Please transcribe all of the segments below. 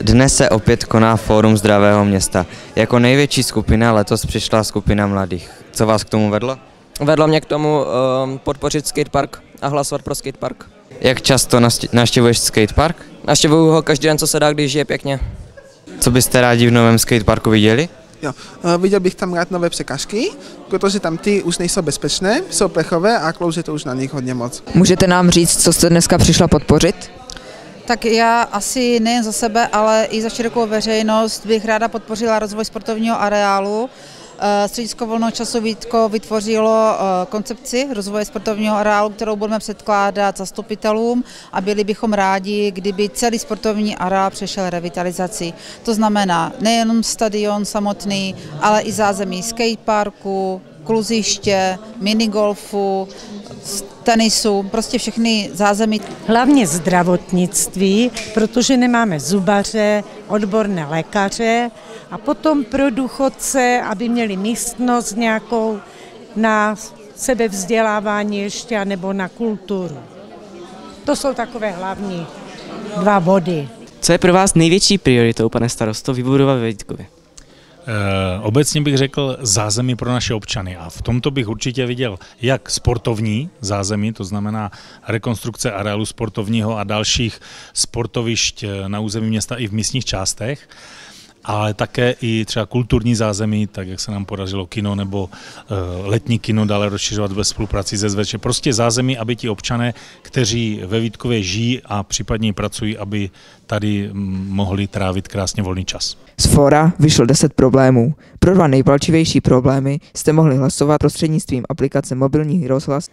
Dnes se opět koná Fórum zdravého města. Jako největší skupina letos přišla skupina mladých. Co vás k tomu vedlo? Vedlo mě k tomu um, podpořit skatepark a hlasovat pro skatepark. Jak často navštěvuješ skatepark? Naštěvuju ho každý den, co se dá, když je pěkně. Co byste rádi v novém skateparku viděli? Jo, eh, viděl bych tam rád nové překažky, protože tam ty už nejsou bezpečné, jsou plechové a klouže to už na nich hodně moc. Můžete nám říct, co jste dneska přišla podpořit? Tak já asi nejen za sebe, ale i za širokou veřejnost bych ráda podpořila rozvoj sportovního areálu. Eh, Středisko volného času Vítko vytvořilo eh, koncepci rozvoje sportovního areálu, kterou budeme předkládat zastupitelům a byli bychom rádi, kdyby celý sportovní areál přešel revitalizaci. To znamená nejenom stadion samotný, ale i zázemí skateparku, kluziště, minigolfu, tenisu, prostě všechny zázemí Hlavně zdravotnictví, protože nemáme zubaře, odborné lékaře a potom pro důchodce, aby měli místnost nějakou na sebevzdělávání ještě nebo na kulturu. To jsou takové hlavní dva body. Co je pro vás největší prioritou, pane starosto, vybudovat ve Vítkově? Eh, Obecně bych řekl zázemí pro naše občany a v tomto bych určitě viděl jak sportovní zázemí, to znamená rekonstrukce areálu sportovního a dalších sportovišť eh, na území města i v místních částech, ale také i třeba kulturní zázemí, tak jak se nám podařilo kino nebo eh, letní kino dále rozšiřovat ve spolupráci se SVČ. Prostě zázemí, aby ti občané, kteří ve Vítkově žijí a případně pracují, aby tady mm, mohli trávit krásně volný čas. Z fora vyšlo 10 problémů. Pro dva nejpalčivější problémy jste mohli hlasovat prostřednictvím aplikace mobilní rozhlas.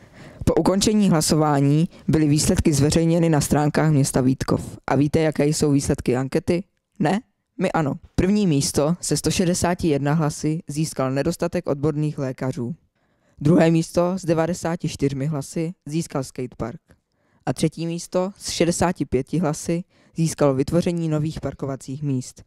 Po ukončení hlasování byly výsledky zveřejněny na stránkách města Vítkov. A víte, jaké jsou výsledky ankety? Ne? My ano. První místo se 161 hlasy získal nedostatek odborných lékařů. Druhé místo s 94 hlasy získal skatepark. A třetí místo s 65 hlasy získalo vytvoření nových parkovacích míst.